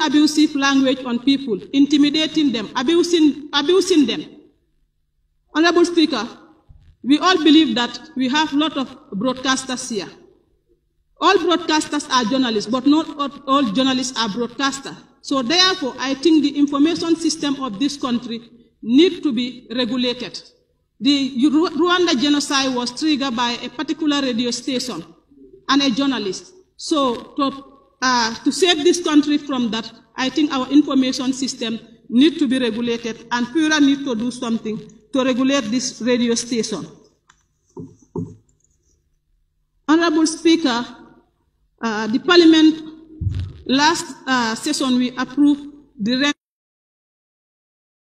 abusive language on people, intimidating them, abusing, abusing them. Honorable Speaker, we all believe that we have a lot of broadcasters here. All broadcasters are journalists, but not all journalists are broadcasters. So therefore, I think the information system of this country need to be regulated. The Rwanda genocide was triggered by a particular radio station and a journalist. So to, uh, to save this country from that, I think our information system need to be regulated and PURA need to do something to regulate this radio station. Honorable Speaker, uh, the Parliament last uh, session we approved the